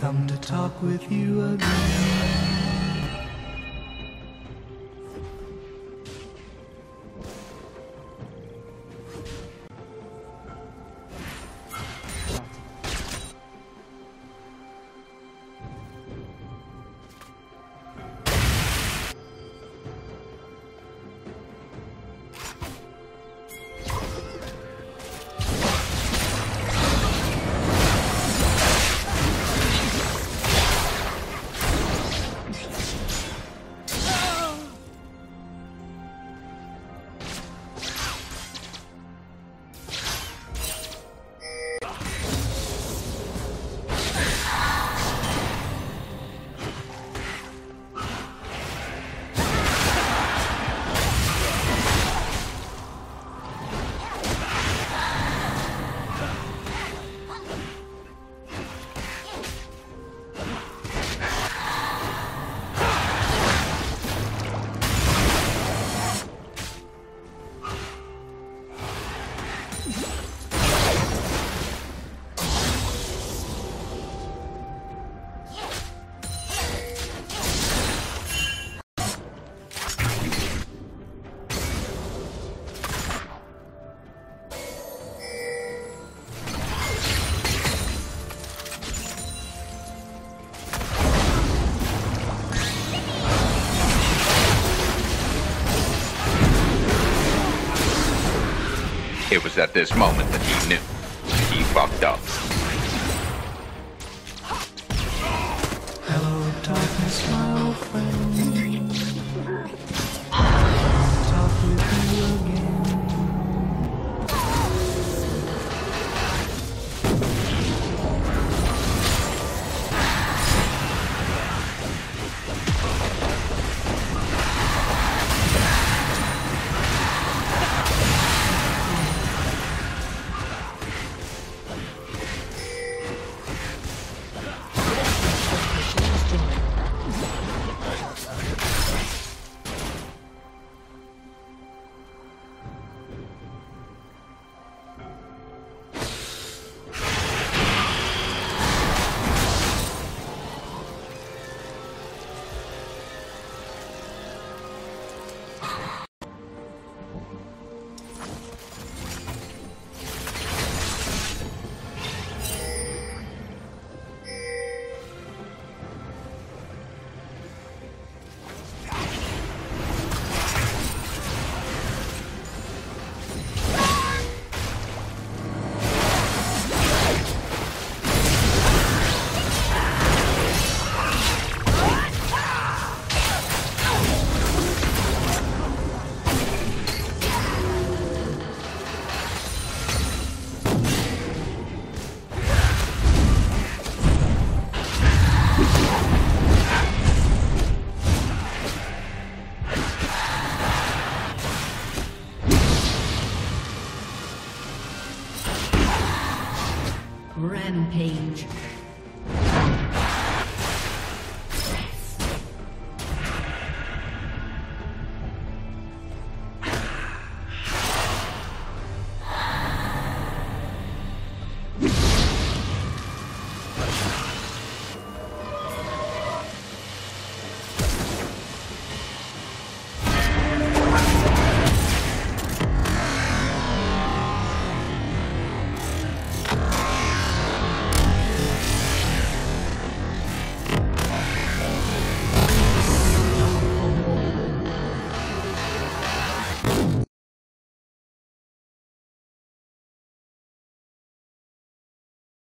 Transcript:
come to talk with you again. At this moment that he knew. He fucked up. Hello, darkness, my old friend. Rampage.